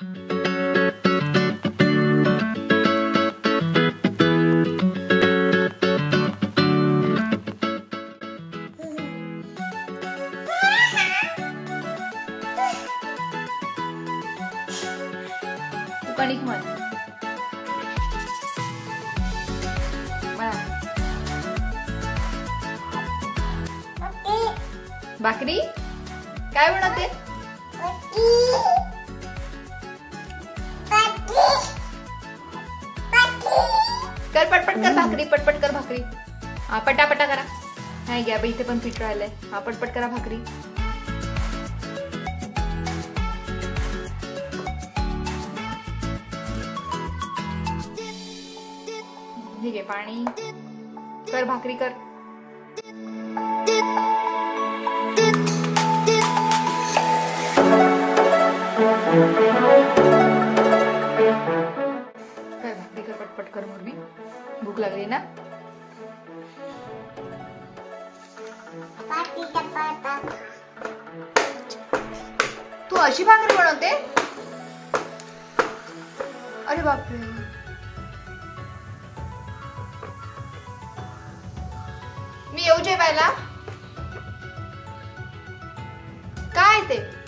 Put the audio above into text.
कणिक भाकरी. काय बनवते? कर पटपट कर भाकरी पटपट कर भाकरी. हा पटापटा करा. नाही घ्या बाई इथे पण पीठ राहिलंय. हा पटपट करा भाकरी. ठीक आहे पाणी. कर भाकरी कर. काय तुम्ही. भूक लागली ना? तू अशी भाकरी बनवते? अरे बापरे. मी येऊ जेवायला. काय ते?